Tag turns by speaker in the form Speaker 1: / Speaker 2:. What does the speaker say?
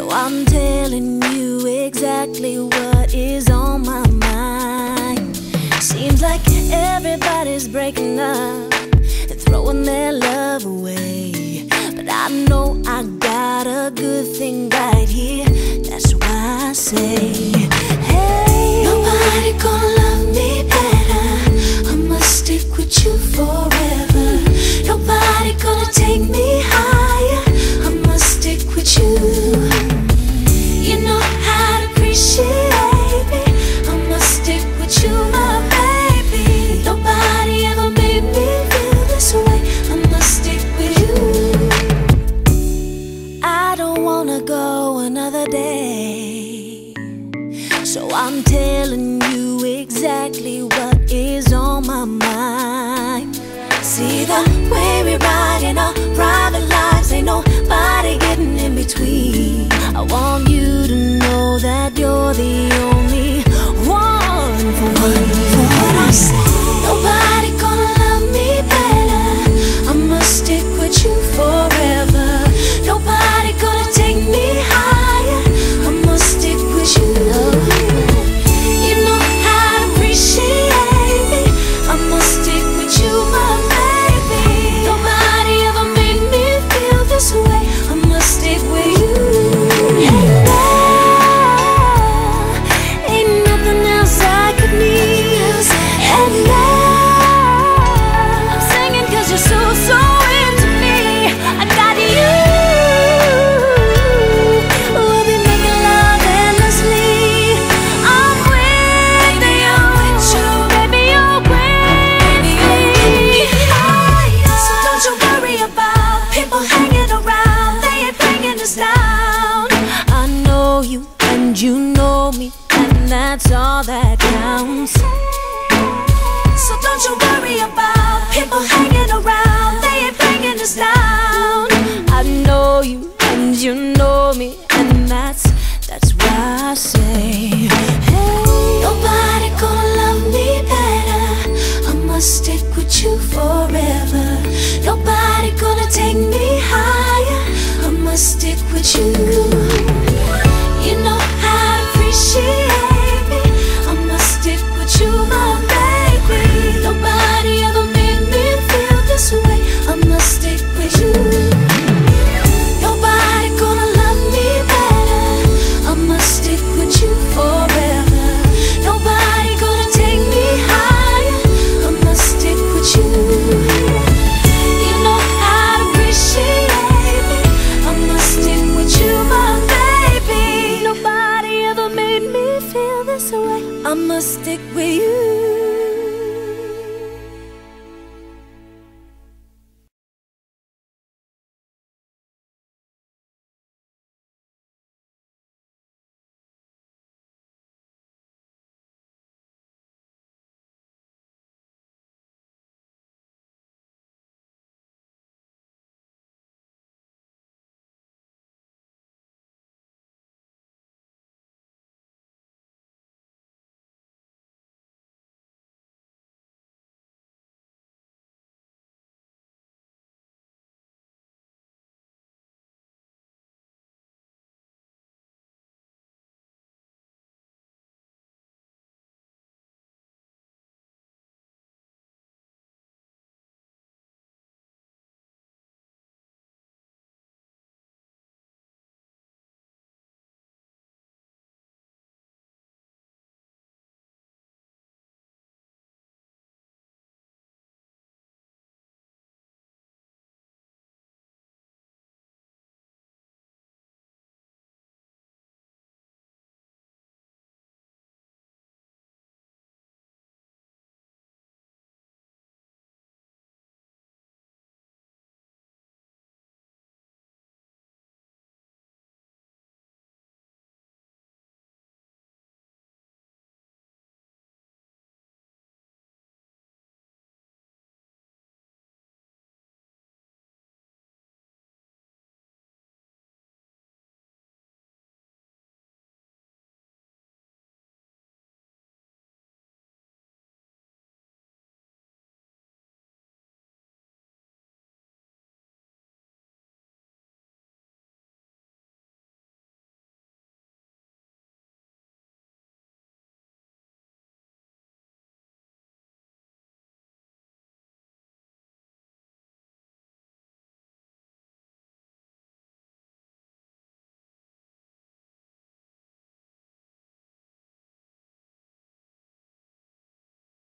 Speaker 1: So I'm telling you exactly what is on my mind. Seems like everybody's breaking up and throwing their love away. But I know I got a good thing right here. That's why I say, Hey, nobody gonna love me better. I must stick with you forever. Nobody gonna take me another day. So I'm telling you exactly what is on my mind. See the way we ride in you know me, and that's all that counts. So don't you worry about people hanging around. They ain't bringing us down. I know you and you know me, and that's that's why I say, Hey, nobody gonna love me better. I must stick with you forever. Nobody gonna take me higher. I must stick with you. this away. I must stick with you.